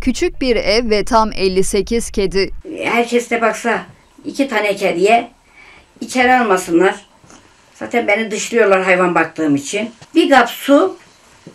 Küçük bir ev ve tam 58 kedi. Herkes de baksa iki tane kediye içeri almasınlar. Zaten beni dışlıyorlar hayvan baktığım için. Bir kap su,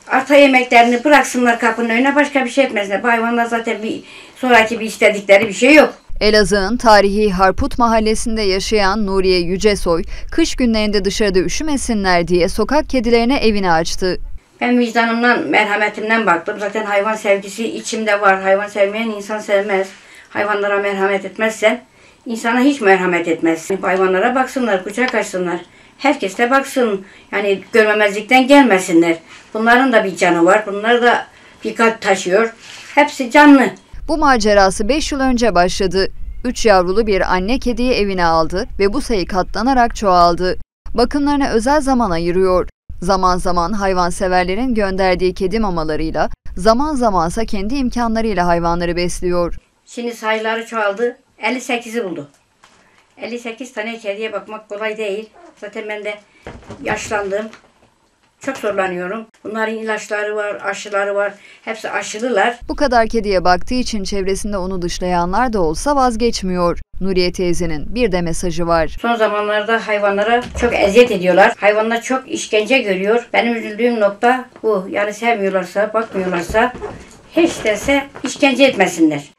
arta yemeklerini bıraksınlar kapının önüne başka bir şey etmesinler. Bu hayvanlar zaten bir sonraki bir istedikleri bir şey yok. Elazığ'ın tarihi Harput mahallesinde yaşayan Nuriye Yücesoy, kış günlerinde dışarıda üşümesinler diye sokak kedilerine evini açtı. Ben vicdanımdan, merhametimden baktım. Zaten hayvan sevgisi içimde var. Hayvan sevmeyen insan sevmez. Hayvanlara merhamet etmezsen insana hiç merhamet etmez. Hayvanlara baksınlar, kucak açsınlar. Herkes de baksın. Yani görmemezlikten gelmesinler. Bunların da bir canı var. Bunlar da bir kalp taşıyor. Hepsi canlı. Bu macerası 5 yıl önce başladı. 3 yavrulu bir anne kediyi evine aldı ve bu sayı katlanarak çoğaldı. Bakımlarına özel zaman ayırıyor. Zaman zaman hayvanseverlerin gönderdiği kedi mamalarıyla, zaman zamansa kendi imkanlarıyla hayvanları besliyor. Şimdi sayıları çoğaldı. 58'i buldu. 58 tane kediye bakmak kolay değil. Zaten ben de yaşlandım. Çok zorlanıyorum. Bunların ilaçları var, aşıları var. Hepsi aşılılar. Bu kadar kediye baktığı için çevresinde onu dışlayanlar da olsa vazgeçmiyor. Nuriye teyzenin bir de mesajı var. Son zamanlarda hayvanlara çok eziyet ediyorlar. Hayvanlar çok işkence görüyor. Benim üzüldüğüm nokta bu. Yani sevmiyorlarsa, bakmıyorlarsa hiç derse işkence etmesinler.